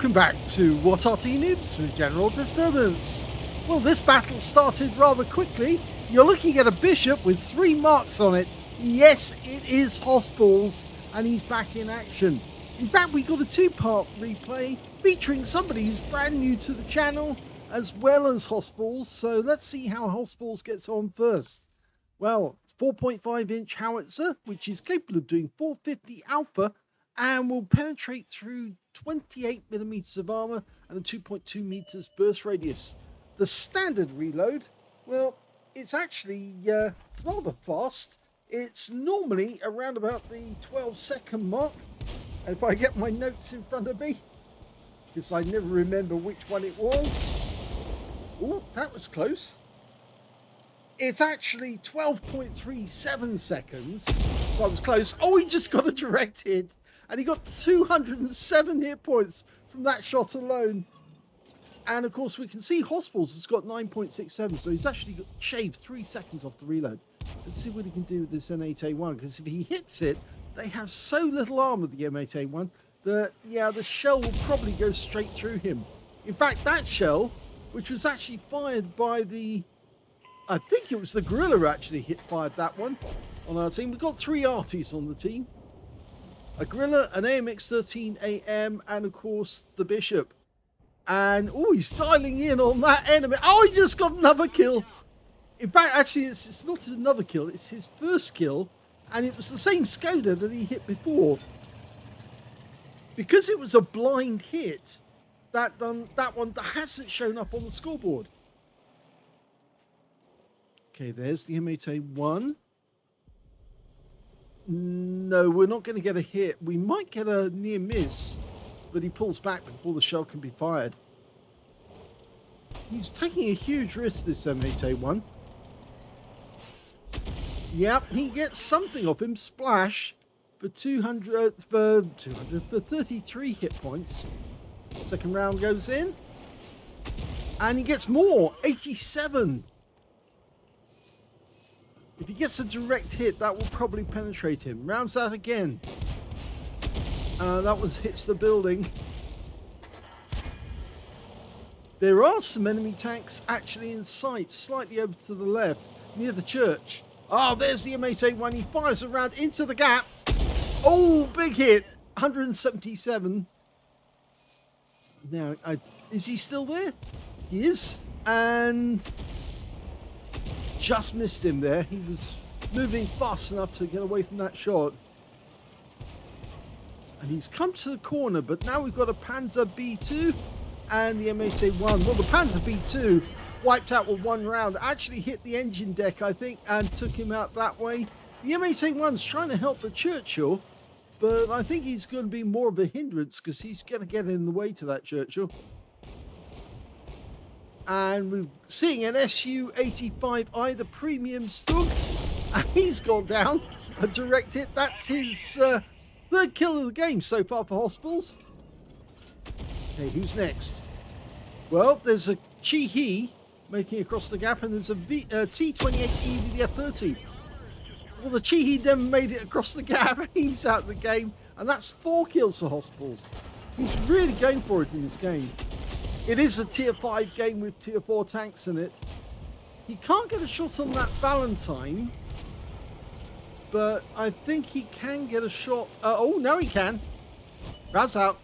Welcome back to WOT Arty Noobs with General Disturbance. Well, this battle started rather quickly. You're looking at a bishop with three marks on it. Yes, it is Hossballs, and he's back in action. In fact, we got a two-part replay featuring somebody who's brand new to the channel, as well as Hossballs. So let's see how Hossballs gets on first. Well, it's 4.5 inch howitzer, which is capable of doing 450 alpha and will penetrate through 28 millimeters of armor and a 2.2 meters burst radius. The standard reload, well, it's actually uh, rather fast. It's normally around about the 12 second mark. And if I get my notes in front of me, because I never remember which one it was. Oh, that was close. It's actually 12.37 seconds. So I was close. Oh, he just got a direct hit and he got 207 hit points from that shot alone. And of course, we can see Hossballs has got 9.67, so he's actually got shaved three seconds off the reload. Let's see what he can do with this M8A1, because if he hits it, they have so little armor, the M8A1, that, yeah, the shell will probably go straight through him. In fact, that shell, which was actually fired by the, I think it was the Guerrilla actually hit fired that one on our team. We've got three arties on the team a Guerrilla, an AMX-13AM, and of course the Bishop. And, oh, he's styling in on that enemy. Oh, he just got another kill. In fact, actually, it's, it's not another kill. It's his first kill. And it was the same Skoda that he hit before. Because it was a blind hit, that, done, that one that hasn't shown up on the scoreboard. Okay, there's the M8A1. No, we're not going to get a hit. We might get a near miss, but he pulls back before the shell can be fired. He's taking a huge risk, this M8A1. Yep, he gets something off him. Splash for 200, uh, for 200, for 33 hit points. Second round goes in. And he gets more, 87. If he gets a direct hit, that will probably penetrate him. Rounds out again. Uh, that one hits the building. There are some enemy tanks actually in sight, slightly over to the left, near the church. Oh, there's the M8A1. He fires around into the gap. Oh, big hit. 177. Now, I, is he still there? He is. And just missed him there. He was moving fast enough to get away from that shot. And he's come to the corner, but now we've got a Panzer B2 and the M8A1. Well, the Panzer B2 wiped out with one round, actually hit the engine deck, I think, and took him out that way. The M8A1's trying to help the Churchill, but I think he's going to be more of a hindrance because he's going to get in the way to that Churchill and we're seeing an SU-85i, the premium Stug, and he's gone down. A direct hit. That's his uh, third kill of the game so far for Hossballs. Okay, who's next? Well, there's a Chi-He making across the gap, and there's a v, uh, T-28E with the F-30. Well, the Chi-He then made it across the gap. He's out of the game, and that's four kills for Hossballs. He's really going for it in this game. It is a tier 5 game with tier 4 tanks in it. He can't get a shot on that Valentine. But I think he can get a shot. Uh, oh, no, he can. Rounds out.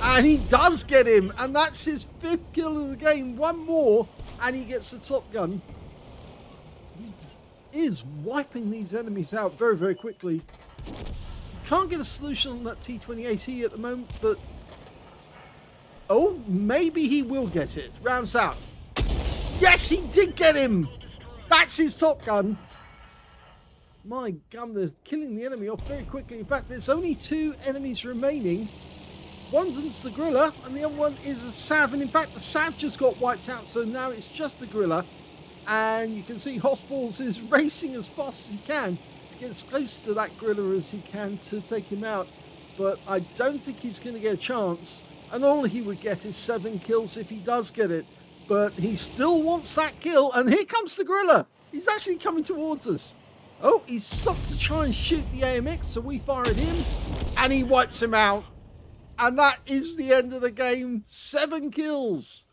And he does get him. And that's his fifth kill of the game. One more. And he gets the top gun. He is wiping these enemies out very, very quickly. Can't get a solution on that T-28E at the moment, but Oh, maybe he will get it. Rounds out. Yes, he did get him. That's his top gun. My gun, they're killing the enemy off very quickly. In fact, there's only two enemies remaining. One of them's the Guerrilla, and the other one is a Sav. And in fact, the Sav just got wiped out, so now it's just the Guerrilla. And you can see Hossballs is racing as fast as he can to get as close to that Guerrilla as he can to take him out. But I don't think he's going to get a chance and all he would get is seven kills if he does get it. But he still wants that kill, and here comes the gorilla. He's actually coming towards us. Oh, he's stopped to try and shoot the AMX, so we fire at him, and he wipes him out. And that is the end of the game. Seven kills.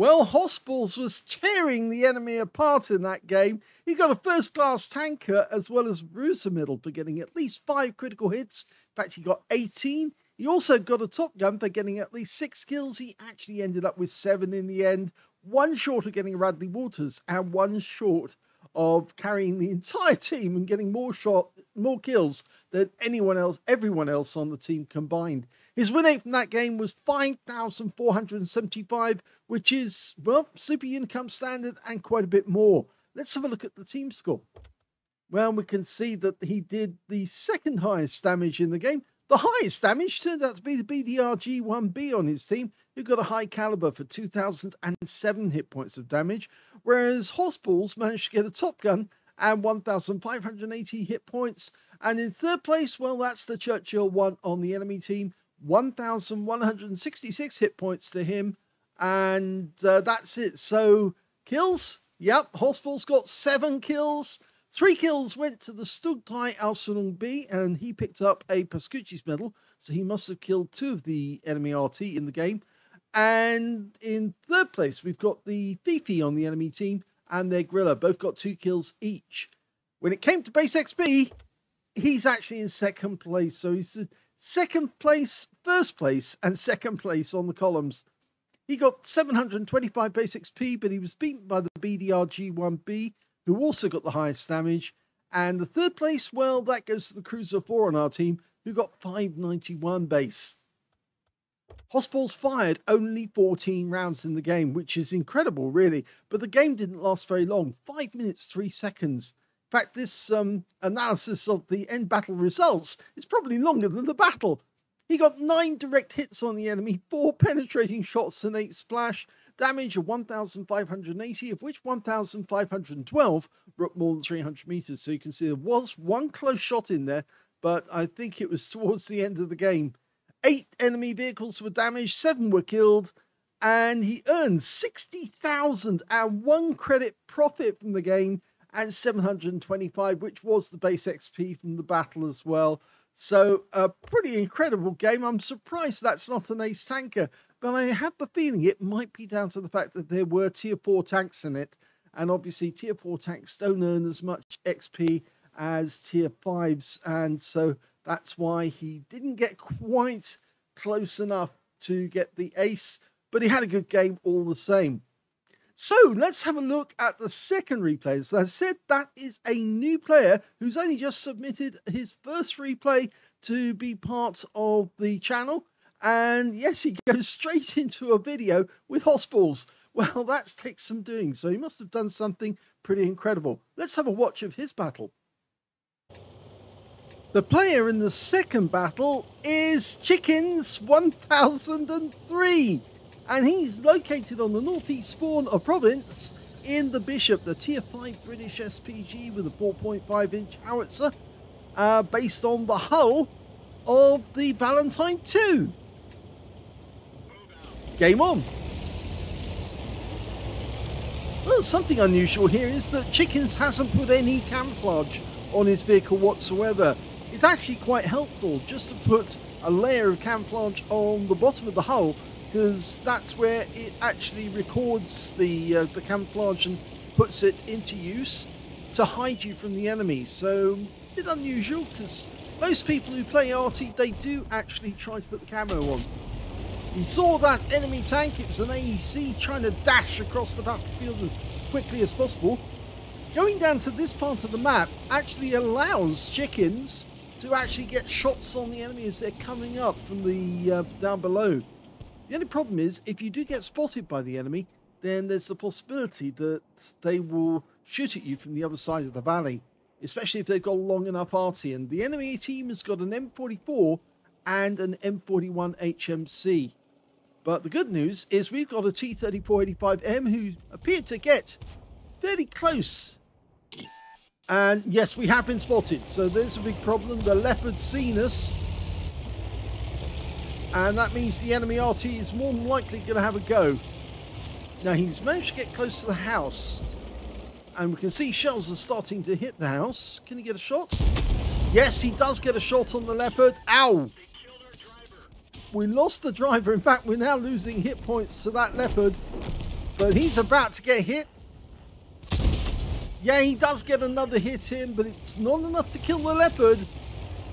Well, Hossballs was tearing the enemy apart in that game. He got a first class tanker as well as Bruiser Medal for getting at least five critical hits. In fact, he got 18. He also got a top gun for getting at least six kills. He actually ended up with seven in the end, one short of getting Radley-Walters and one short of carrying the entire team and getting more shot, more kills than anyone else, everyone else on the team combined. His win rate from that game was 5,475, which is, well, super Unicum standard and quite a bit more. Let's have a look at the team score. Well, we can see that he did the second highest damage in the game. The highest damage turned out to be the BDR G1B on his team, who got a high caliber for 2,007 hit points of damage, whereas Hossballs managed to get a top gun and 1,580 hit points. And in third place, well, that's the Churchill one on the enemy team 1,166 hit points to him. And uh, that's it. So, kills. Yep, Hossballs got seven kills. Three kills went to the Stugtai Ausstellung B, and he picked up a Pascucci's medal. So he must have killed two of the enemy RT in the game. And in third place, we've got the Fifi on the enemy team and their Grilla. Both got two kills each. When it came to base XP, he's actually in second place. So he's second place, first place, and second place on the columns. He got 725 base XP, but he was beaten by the BDR G1B, who also got the highest damage. And the third place, well, that goes to the Cruiser 4 on our team, who got 591 base. Hossballs fired only 14 rounds in the game, which is incredible, really. But the game didn't last very long 5 minutes, 3 seconds fact, this um, analysis of the end battle results is probably longer than the battle. He got nine direct hits on the enemy, four penetrating shots, and eight splash. Damage of 1,580, of which 1,512 were up more than 300 meters. So you can see there was one close shot in there, but I think it was towards the end of the game. Eight enemy vehicles were damaged, seven were killed, and he earned 60,000 and one credit profit from the game and 725, which was the base XP from the battle as well. So a pretty incredible game. I'm surprised that's not an ace tanker, but I have the feeling it might be down to the fact that there were tier 4 tanks in it. And obviously tier 4 tanks don't earn as much XP as tier 5s. And so that's why he didn't get quite close enough to get the ace, but he had a good game all the same. So let's have a look at the second replay. As I said, that is a new player who's only just submitted his first replay to be part of the channel. And yes, he goes straight into a video with Hossballs. Well, that takes some doing, so he must have done something pretty incredible. Let's have a watch of his battle. The player in the second battle is Chickens 1003 and he's located on the northeast spawn of Province in the Bishop, the tier 5 British SPG with a 4.5 inch howitzer uh, based on the hull of the Valentine 2. Game on. Well, something unusual here is that Chickens hasn't put any camouflage on his vehicle whatsoever. It's actually quite helpful just to put a layer of camouflage on the bottom of the hull because that's where it actually records the uh, the camouflage and puts it into use to hide you from the enemy. So a bit unusual because most people who play RT they do actually try to put the camo on. You saw that enemy tank, it was an AEC trying to dash across the battlefield as quickly as possible. Going down to this part of the map actually allows chickens to actually get shots on the enemy as they're coming up from the uh, down below. The only problem is, if you do get spotted by the enemy, then there's the possibility that they will shoot at you from the other side of the valley, especially if they've got a long enough arty. And the enemy team has got an M44 and an M41 HMC. But the good news is we've got a T-3485M who appeared to get fairly close. And yes, we have been spotted. So there's a big problem. The Leopard's seen us and that means the enemy RT is more than likely going to have a go. Now he's managed to get close to the house, and we can see shells are starting to hit the house. Can he get a shot? Yes, he does get a shot on the leopard. Ow! We lost the driver. In fact, we're now losing hit points to that leopard. But he's about to get hit. Yeah, he does get another hit in, but it's not enough to kill the leopard.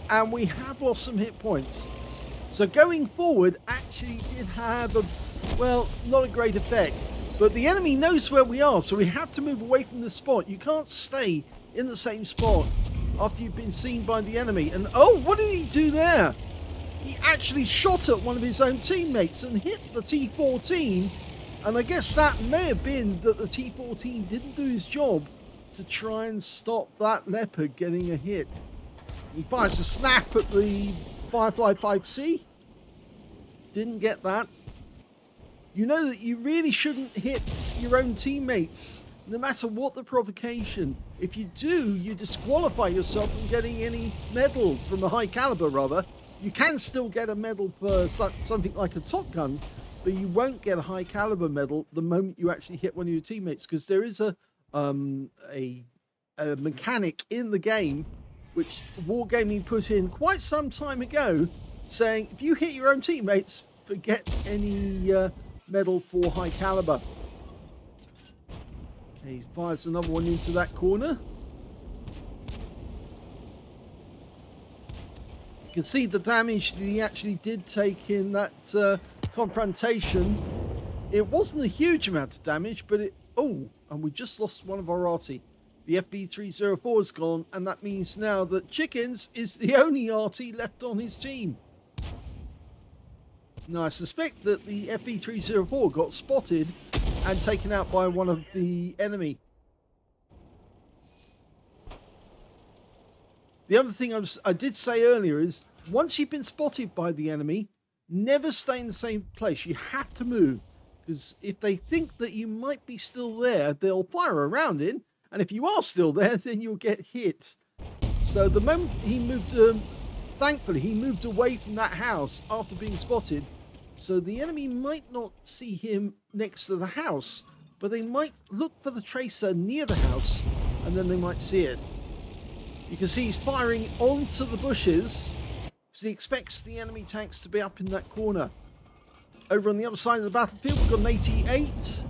And we have lost some hit points. So going forward actually did have a, well, not a great effect. But the enemy knows where we are, so we have to move away from the spot. You can't stay in the same spot after you've been seen by the enemy. And oh, what did he do there? He actually shot at one of his own teammates and hit the T-14. And I guess that may have been that the T-14 didn't do his job to try and stop that leopard getting a hit. He fires a snap at the Firefly 5C. Didn't get that. You know that you really shouldn't hit your own teammates, no matter what the provocation. If you do, you disqualify yourself from getting any medal from a high caliber, rather. You can still get a medal for something like a Top Gun, but you won't get a high caliber medal the moment you actually hit one of your teammates, because there is a um, a, a mechanic in the game which Wargaming put in quite some time ago, saying if you hit your own teammates, forget any uh, medal for high caliber. Okay, he fires another one into that corner. You can see the damage that he actually did take in that uh, confrontation. It wasn't a huge amount of damage, but it... Oh, and we just lost one of our arty. The FV304 is gone, and that means now that Chickens is the only RT left on his team. Now, I suspect that the FV304 got spotted and taken out by one of the enemy. The other thing I, was, I did say earlier is, once you've been spotted by the enemy, never stay in the same place. You have to move. Because if they think that you might be still there, they'll fire around in and if you are still there, then you'll get hit. So the moment he moved, um, thankfully, he moved away from that house after being spotted. So the enemy might not see him next to the house, but they might look for the tracer near the house, and then they might see it. You can see he's firing onto the bushes, because he expects the enemy tanks to be up in that corner. Over on the other side of the battlefield, we've got an 88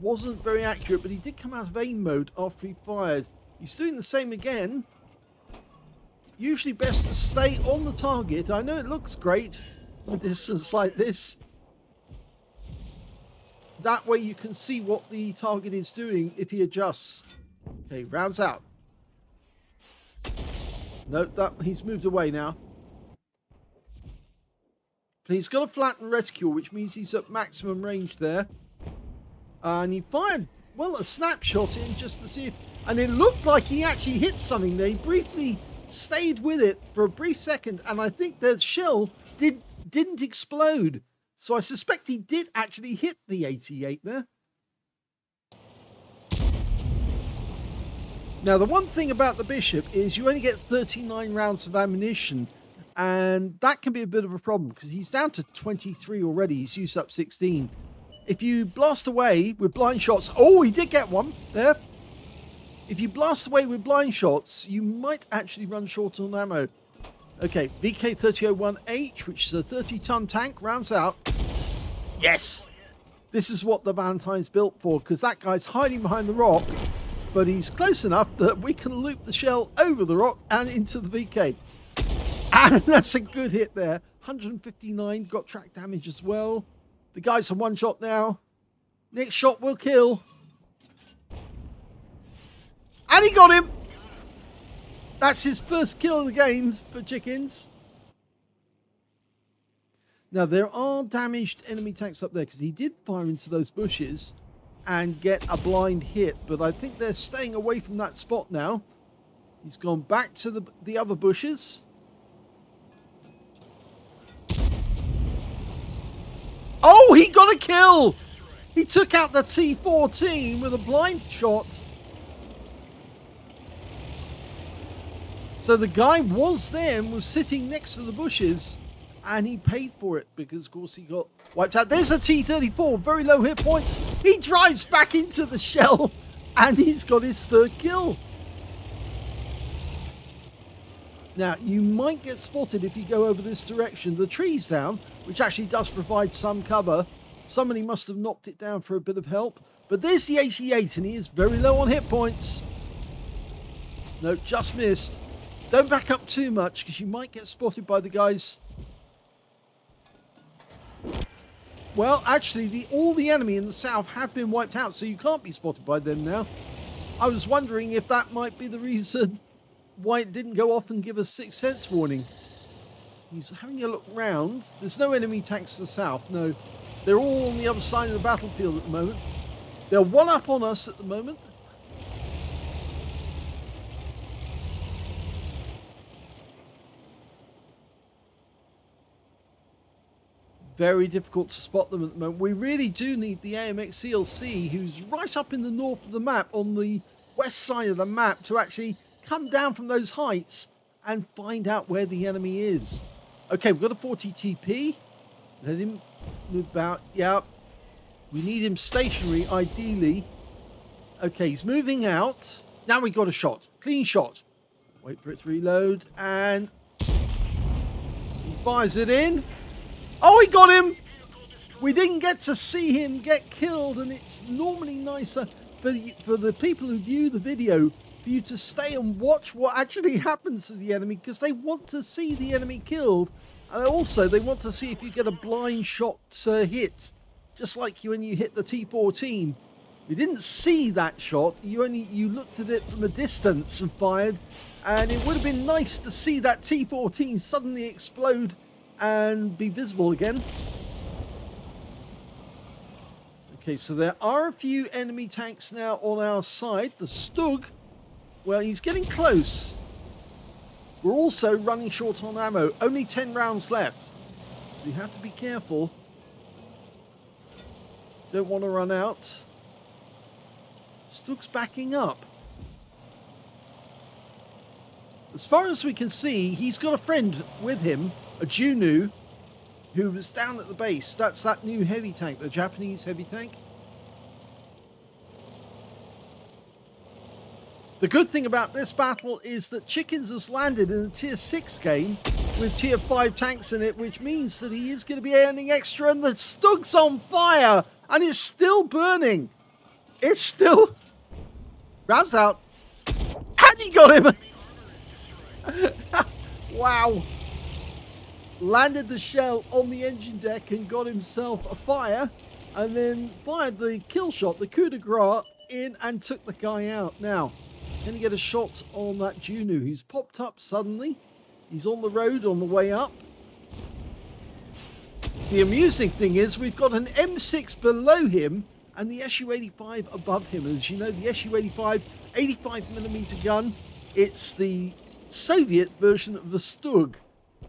wasn't very accurate, but he did come out of aim mode after he fired. He's doing the same again. Usually best to stay on the target. I know it looks great with distance like this. That way you can see what the target is doing if he adjusts. Okay, rounds out. No, that he's moved away now. But he's got a flattened reticule, which means he's at maximum range there. And he fired, well, a snapshot in just to see if... And it looked like he actually hit something there. He briefly stayed with it for a brief second, and I think the shell did, didn't explode. So I suspect he did actually hit the 88 there. Now, the one thing about the Bishop is you only get 39 rounds of ammunition, and that can be a bit of a problem because he's down to 23 already. He's used up 16 if you blast away with blind shots, oh, he did get one there. If you blast away with blind shots, you might actually run short on ammo. Okay, VK3001H, which is a 30-ton tank, rounds out. Yes! This is what the Valentine's built for, because that guy's hiding behind the rock, but he's close enough that we can loop the shell over the rock and into the VK. And that's a good hit there. 159, got track damage as well. The guy's a one shot now. Next shot will kill. And he got him! That's his first kill of the game for Chickens. Now, there are damaged enemy tanks up there because he did fire into those bushes and get a blind hit, but I think they're staying away from that spot now. He's gone back to the, the other bushes. Oh, he got a kill! He took out the T-14 with a blind shot. So the guy was there and was sitting next to the bushes and he paid for it because of course he got wiped out. There's a T-34, very low hit points. He drives back into the shell and he's got his third kill. Now, you might get spotted if you go over this direction. The tree's down, which actually does provide some cover. Somebody must have knocked it down for a bit of help. But there's the 88, and he is very low on hit points. No, just missed. Don't back up too much, because you might get spotted by the guys. Well, actually, the all the enemy in the south have been wiped out, so you can't be spotted by them now. I was wondering if that might be the reason why it didn't go off and give a sixth sense warning. He's having a look round. There's no enemy tanks to the south. No, they're all on the other side of the battlefield at the moment. They're one up on us at the moment. Very difficult to spot them at the moment. We really do need the AMX ELC, who's right up in the north of the map, on the west side of the map, to actually come down from those heights and find out where the enemy is. Okay, we've got a 40 TP. Let him move about. Yeah. We need him stationary, ideally. Okay, he's moving out. Now we got a shot. Clean shot. Wait for it to reload. And he fires it in. Oh, we got him! We didn't get to see him get killed, and it's normally nicer for the, for the people who view the video for you to stay and watch what actually happens to the enemy because they want to see the enemy killed. And also they want to see if you get a blind shot uh, hit just like you when you hit the T14 you didn't see that shot. You only you looked at it from a distance and fired. And it would have been nice to see that T14 suddenly explode and be visible again. Okay, so there are a few enemy tanks now on our side. The Stug well, he's getting close. We're also running short on ammo. Only 10 rounds left. So you have to be careful. Don't want to run out. Stug's backing up. As far as we can see, he's got a friend with him, a Juno, who was down at the base. That's that new heavy tank, the Japanese heavy tank. The good thing about this battle is that Chickens has landed in a tier 6 game with tier 5 tanks in it, which means that he is going to be earning extra and the Stug's on fire and it's still burning. It's still... Grabs out. And he got him! wow. Landed the shell on the engine deck and got himself a fire and then fired the kill shot, the coup de grace, in and took the guy out. Now, can he get a shot on that Juno? He's popped up suddenly. He's on the road on the way up. The amusing thing is we've got an M6 below him and the Su-85 above him. As you know, the Su-85 85mm gun, it's the Soviet version of the Stug.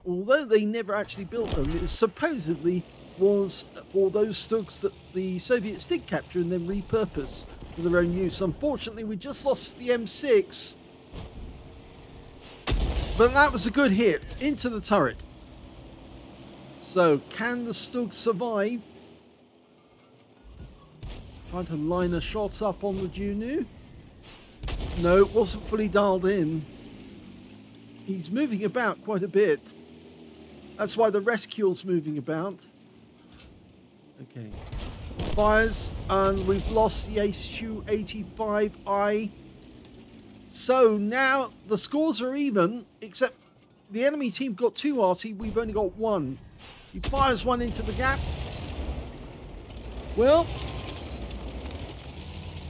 Although they never actually built them, it supposedly was for those Stugs that the Soviets did capture and then repurpose for their own use. Unfortunately, we just lost the M6. But that was a good hit into the turret. So, can the Stug survive? Trying to line a shot up on the Juno. No, it wasn't fully dialed in. He's moving about quite a bit. That's why the rescue's moving about. Okay fires and we've lost the Su-85I. So now the scores are even, except the enemy team got two RT, we've only got one. He fires one into the gap. Well,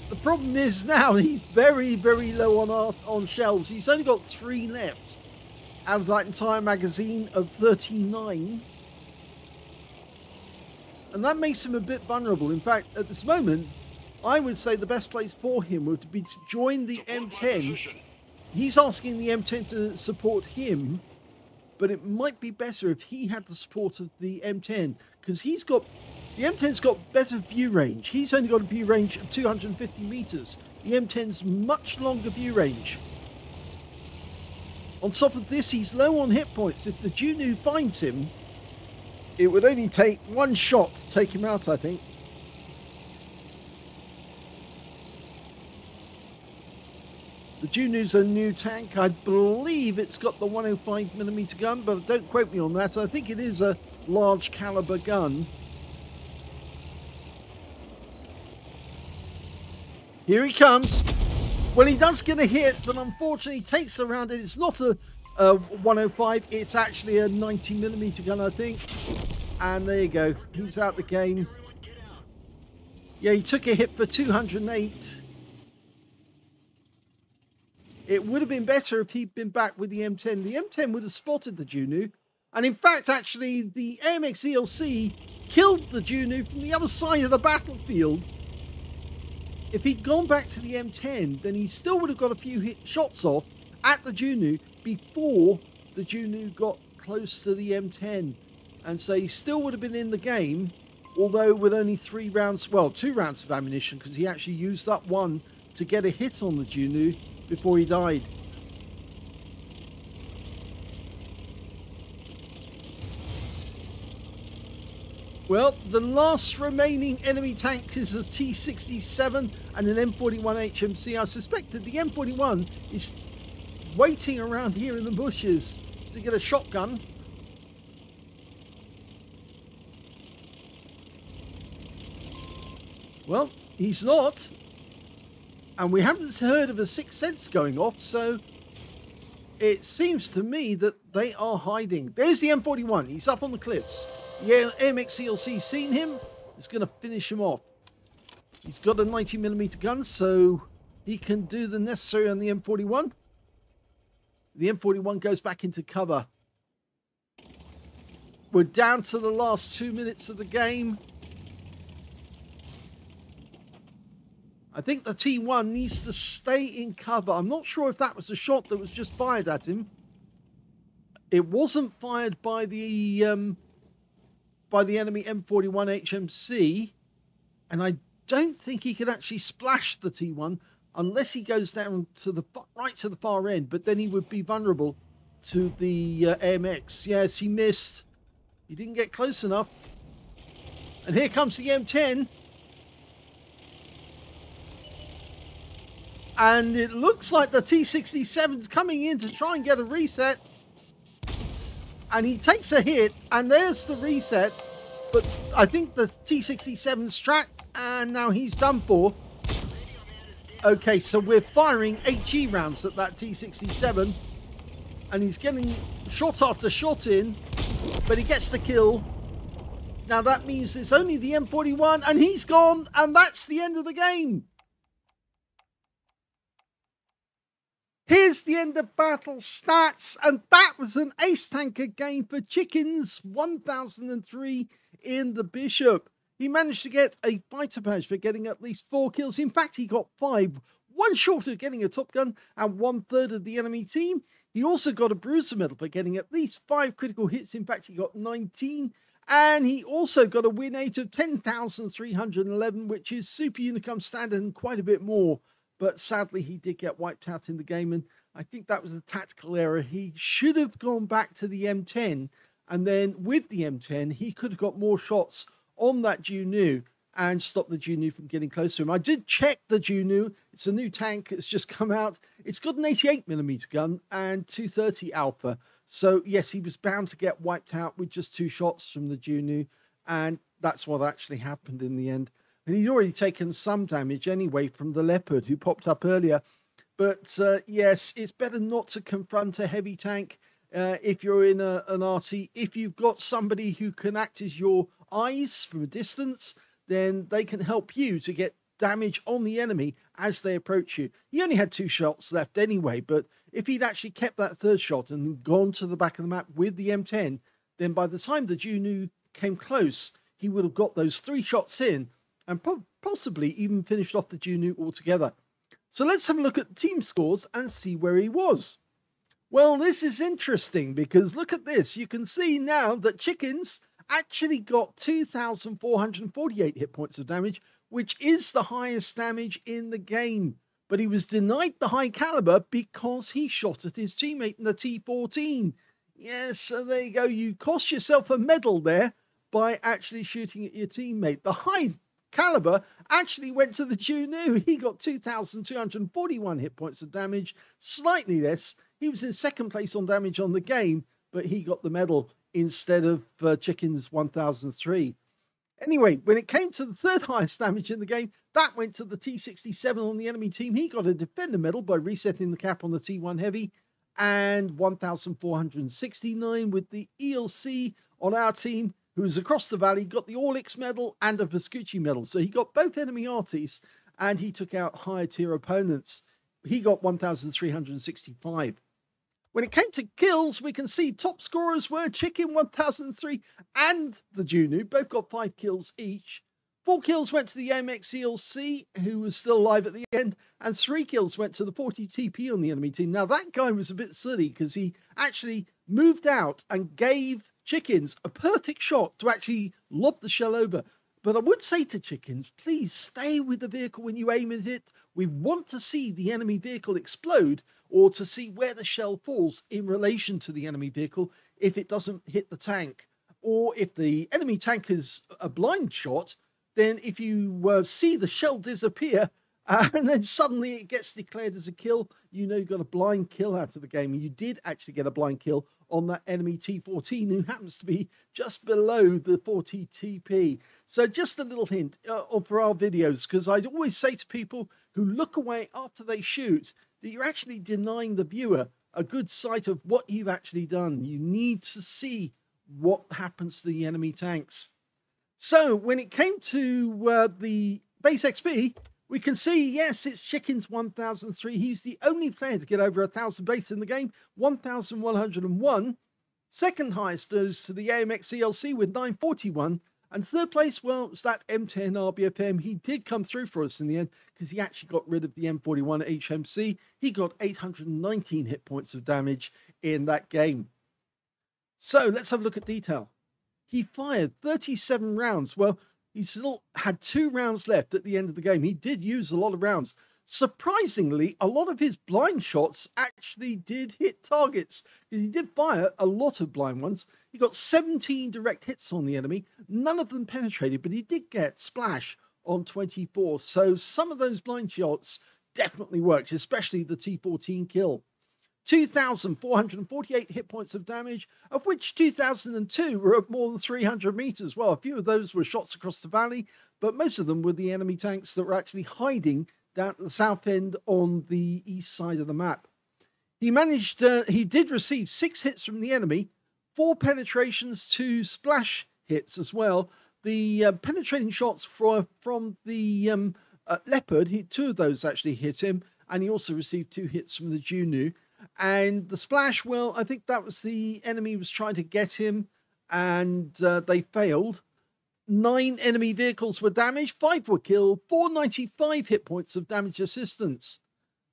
the problem is now he's very, very low on on shells. He's only got three left out of that entire magazine of 39 and that makes him a bit vulnerable. In fact, at this moment, I would say the best place for him would be to join the M10. He's asking the M10 to support him, but it might be better if he had the support of the M10 because he's got the M10's got better view range. He's only got a view range of 250 meters. The M10's much longer view range. On top of this, he's low on hit points. If the Juno finds him, it would only take one shot to take him out, I think. The Junu's a new tank. I believe it's got the 105 millimeter gun, but don't quote me on that. I think it is a large caliber gun. Here he comes. Well, he does get a hit, but unfortunately takes around it. It's not a, Uh, a 105. It's actually a 90 millimeter gun, I think. And there you go. He's out the game. Yeah, he took a hit for 208. It would have been better if he'd been back with the M10. The M10 would have spotted the Junu. And in fact, actually, the AMX ELC killed the Junu from the other side of the battlefield. If he'd gone back to the M10, then he still would have got a few hit shots off at the Junu before the Junu got close to the M10. And so he still would have been in the game, although with only three rounds, well, two rounds of ammunition, because he actually used up one to get a hit on the Junu before he died. Well, the last remaining enemy tank is a T-67 and an M41 HMC. I suspect that the M41 is waiting around here in the bushes to get a shotgun. Well, he's not. And we haven't heard of a sixth sense going off, so it seems to me that they are hiding. There's the M41. He's up on the cliffs. Yeah, AMX seen him. He's going to finish him off. He's got a 90mm gun, so he can do the necessary on the M41. The M41 goes back into cover. We're down to the last two minutes of the game. I think the T1 needs to stay in cover. I'm not sure if that was a shot that was just fired at him. It wasn't fired by the um, by the enemy M41 HMC, and I don't think he could actually splash the T1 unless he goes down to the right to the far end. But then he would be vulnerable to the uh, AMX. Yes, he missed. He didn't get close enough. And here comes the M10. And it looks like the T67's coming in to try and get a reset and he takes a hit, and there's the reset. But I think the T-67's tracked, and now he's done for. Okay, so we're firing HE rounds at that T-67, and he's getting shot after shot in, but he gets the kill. Now that means it's only the M41, and he's gone, and that's the end of the game. Here's the end of battle stats, and that was an ace tanker game for Chickens 1003 in the Bishop. He managed to get a fighter badge for getting at least four kills. In fact, he got five, one short of getting a Top Gun and one third of the enemy team. He also got a Bruiser medal for getting at least five critical hits. In fact, he got 19. And he also got a win rate of 10,311, which is Super Unicum standard and quite a bit more but sadly he did get wiped out in the game and I think that was a tactical error. He should have gone back to the M10 and then with the M10 he could have got more shots on that Junu and stop the Junu from getting close to him. I did check the Junu. It's a new tank. It's just come out. It's got an 88 millimeter gun and 230 alpha. So yes, he was bound to get wiped out with just two shots from the Junu, and that's what actually happened in the end. And he'd already taken some damage anyway from the leopard who popped up earlier. But uh, yes, it's better not to confront a heavy tank uh, if you're in a, an RT. If you've got somebody who can act as your eyes from a distance, then they can help you to get damage on the enemy as they approach you. He only had two shots left anyway, but if he'd actually kept that third shot and gone to the back of the map with the M10, then by the time the Junu came close, he would have got those three shots in and po- possibly even finished off the Junu altogether. So let's have a look at team scores and see where he was. Well, this is interesting because look at this. You can see now that Chickens actually got 2,448 hit points of damage, which is the highest damage in the game. But he was denied the high caliber because he shot at his teammate in the T14. Yes, so there you go. You cost yourself a medal there by actually shooting at your teammate. The high caliber actually went to the Juunu. He got 2,241 hit points of damage, slightly less. He was in second place on damage on the game, but he got the medal instead of uh, Chicken's 1003. Anyway, when it came to the third highest damage in the game, that went to the T67 on the enemy team. He got a defender medal by resetting the cap on the T1 Heavy and 1,469 with the ELC on our team, who was across the valley, got the Orlik's medal and a Vespucci medal. So he got both enemy artists and he took out higher tier opponents. He got 1,365. When it came to kills, we can see top scorers were Chicken 1003 and the Juunu. Both got five kills each. Four kills went to the AMX who was still alive at the end, and three kills went to the 40 TP on the enemy team. Now, that guy was a bit silly because he actually moved out and gave Chickens a perfect shot to actually lob the shell over. But I would say to Chickens, please stay with the vehicle when you aim at it. We want to see the enemy vehicle explode or to see where the shell falls in relation to the enemy vehicle if it doesn't hit the tank. Or if the enemy tank is a blind shot, then if you uh, see the shell disappear and then suddenly it gets declared as a kill, you know you got a blind kill out of the game. You did actually get a blind kill on that enemy T14 who happens to be just below the 40 TP. So just a little hint uh, for our videos, because I'd always say to people who look away after they shoot that you're actually denying the viewer a good sight of what you've actually done. You need to see what happens to the enemy tanks. So when it came to uh, the base XP, we can see, yes, it's Chickens 1003. He's the only player to get over a 1,000 base in the game, 1,101. Second highest goes to the AMX ELC with 941. And third place, well, was that M10 RBFM. He did come through for us in the end because he actually got rid of the M41 HMC. He got 819 hit points of damage in that game. So let's have a look at detail. He fired 37 rounds. Well, he still had two rounds left at the end of the game. He did use a lot of rounds. Surprisingly, a lot of his blind shots actually did hit targets because he did fire a lot of blind ones. He got 17 direct hits on the enemy. None of them penetrated, but he did get splash on 24. So some of those blind shots definitely worked, especially the T14 kill. 2,448 hit points of damage, of which 2,002 were at more than 300 meters. Well, a few of those were shots across the valley, but most of them were the enemy tanks that were actually hiding down at the south end on the east side of the map. He managed, uh, he did receive six hits from the enemy, four penetrations, two splash hits as well. The uh, penetrating shots for, from the um, uh, Leopard, he, two of those actually hit him, and he also received two hits from the Juunu. And the splash, well, I think that was the enemy was trying to get him and uh, they failed. Nine enemy vehicles were damaged, five were killed, 495 hit points of damage assistance.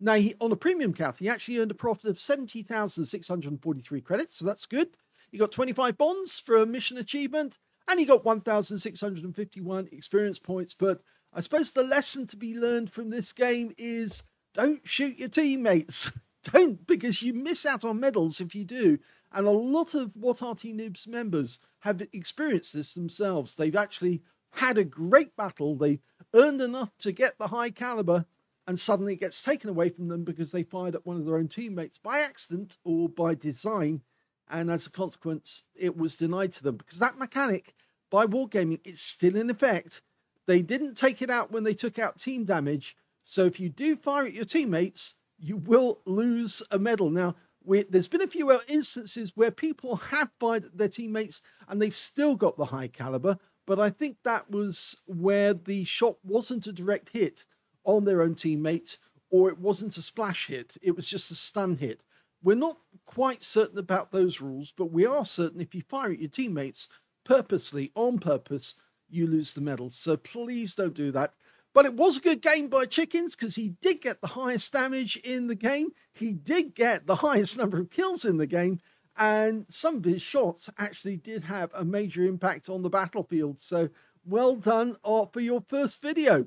Now, he, on a premium count, he actually earned a profit of 70,643 credits, so that's good. He got 25 bonds for a mission achievement, and he got 1,651 experience points. But I suppose the lesson to be learned from this game is don't shoot your teammates. don't because you miss out on medals if you do. And a lot of WOT Arty Noobs members have experienced this themselves. They've actually had a great battle, they've earned enough to get the high caliber, and suddenly it gets taken away from them because they fired at one of their own teammates by accident or by design. And as a consequence, it was denied to them because that mechanic by Wargaming is still in effect. They didn't take it out when they took out team damage. So if you do fire at your teammates, you will lose a medal. Now, we, there's been a few uh, instances where people have fired at their teammates and they've still got the high caliber, but I think that was where the shot wasn't a direct hit on their own teammates or it wasn't a splash hit, it was just a stun hit. We're not quite certain about those rules, but we are certain if you fire at your teammates purposely, on purpose, you lose the medal. So please don't do that. But it was a good game by Chickens because he did get the highest damage in the game. He did get the highest number of kills in the game. And some of his shots actually did have a major impact on the battlefield. So well done for your first video.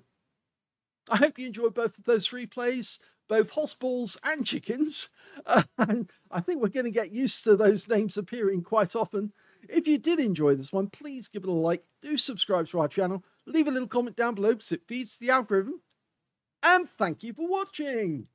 I hope you enjoyed both of those replays, both Hossballs and Chickens. And I think we're going to get used to those names appearing quite often If you did enjoy this one, please give it a like, do subscribe to our channel, leave a little comment down below because it feeds the algorithm, and thank you for watching!